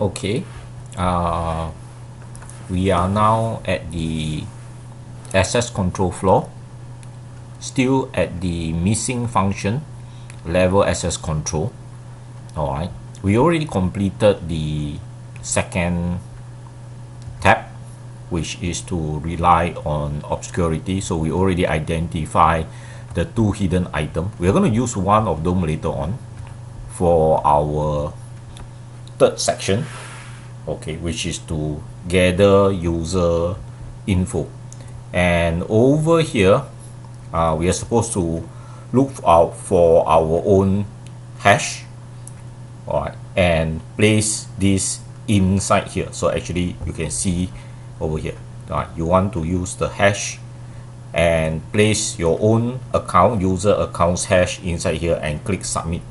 okay. Uh, we are now at the access control floor. Still at the missing function level access control. Alright. We already completed the second tab which is to rely on obscurity. So we already identify the two hidden item. We're going to use one of them later on for our third section okay which is to gather user info. And over here uh, we are supposed to look out for our own hash alright and place this inside here. So actually you can see over here alright you want to use the hash and place your own account user accounts hash inside here and click submit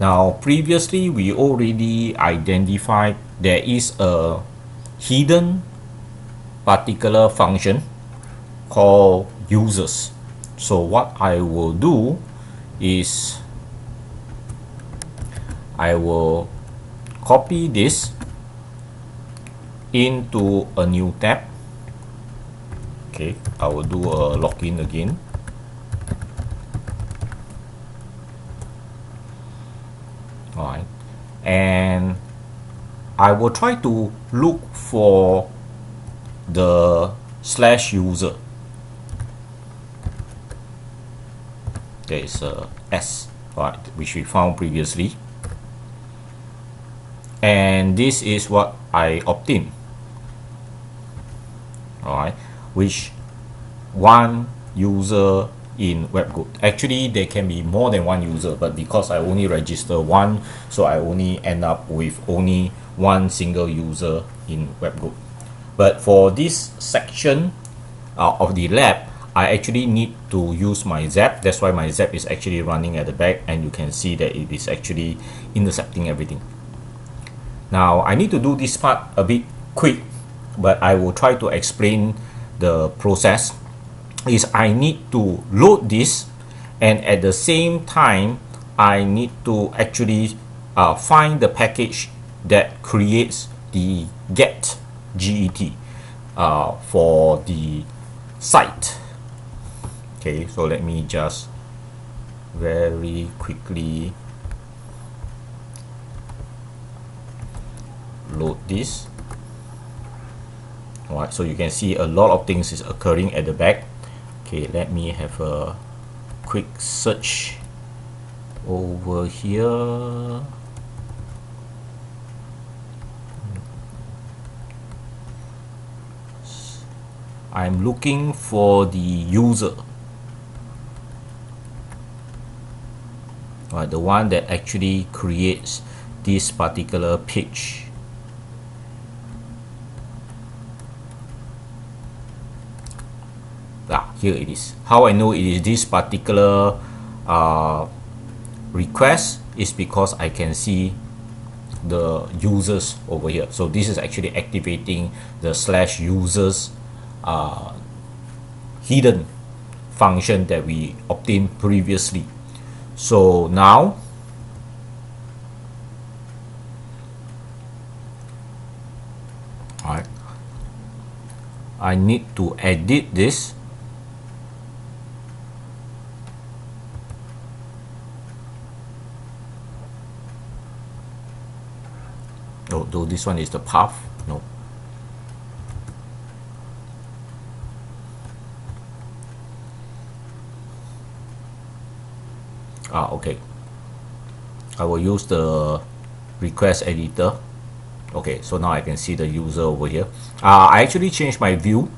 now previously we already identified there is a hidden particular function called users. So what I will do is I will copy this into a new tab. Okay I will do a login again alright and I will try to look for the slash user. There is a S right which we found previously. And this is what I obtained alright which one user in WebGoat. Actually, there can be more than one user, but because I only register one, so I only end up with only one single user in WebGoat. But for this section uh, of the lab, I actually need to use my Zap. That's why my Zap is actually running at the back and you can see that it is actually intercepting everything. Now, I need to do this part a bit quick, but I will try to explain the process is I need to load this and at the same time I need to actually uh, find the package that creates the get get uh, for the site. Okay so let me just very quickly load this. Alright so you can see a lot of things is occurring at the back okay let me have a quick search over here. I'm looking for the user. Right, the one that actually creates this particular page ah, here it is. How I know it is this particular uh, request is because I can see the users over here. So this is actually activating the slash users uh, hidden function that we obtained previously. So now I I need to edit this oh, though this one is the path. No. Ah okay. I will use the request editor. Okay so now I can see the user over here. Uh, I actually changed my view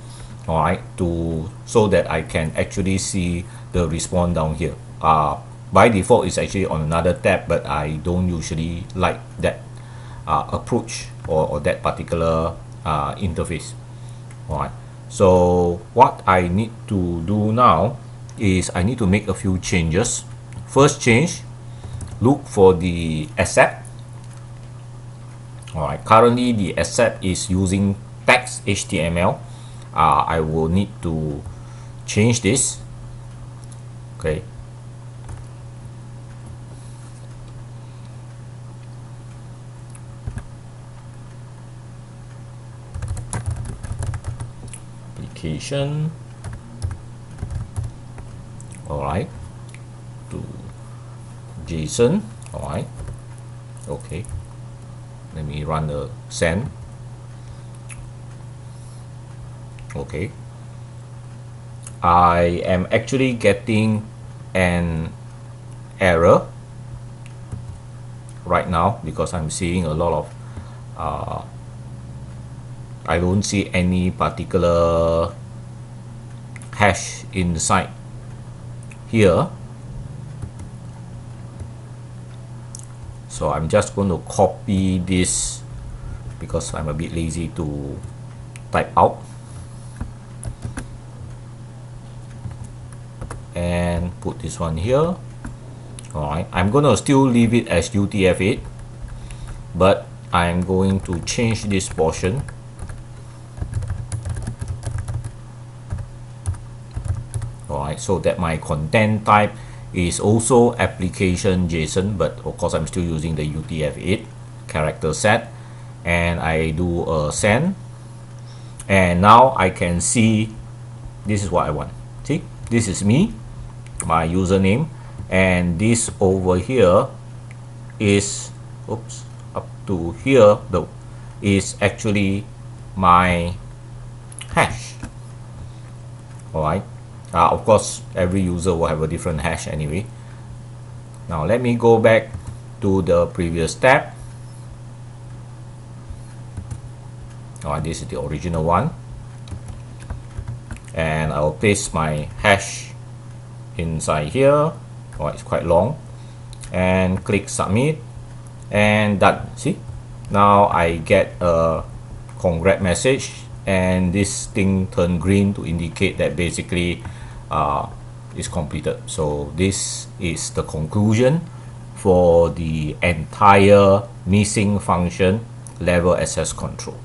alright to so that I can actually see the response down here. Uh, by default it's actually on another tab but I don't usually like that uh, approach or, or that particular uh, interface. Alright. So what I need to do now is I need to make a few changes. First change look for the accept. Alright. Currently the accept is using text HTML uh, I will need to change this. Okay application alright. To JSON alright. Okay. Let me run the send okay. I am actually getting an error right now because I'm seeing a lot of uh, I don't see any particular hash inside here. So I'm just going to copy this because I'm a bit lazy to type out. And put this one here. Alright I'm gonna still leave it as UTF-8 but I'm going to change this portion alright so that my content type is also application JSON but of course I'm still using the UTF-8 character set. And I do a send. And now I can see this is what I want. See? This is me my username. And this over here is oops up to here though is actually my hash. Alright uh, of course every user will have a different hash anyway. Now let me go back to the previous tab. Alright this is the original one. And I'll paste my hash inside here. Oh it's quite long. And click submit. And done. See? Now I get a congrat message. And this thing turned green to indicate that basically uh, is completed. So this is the conclusion for the entire missing function level access control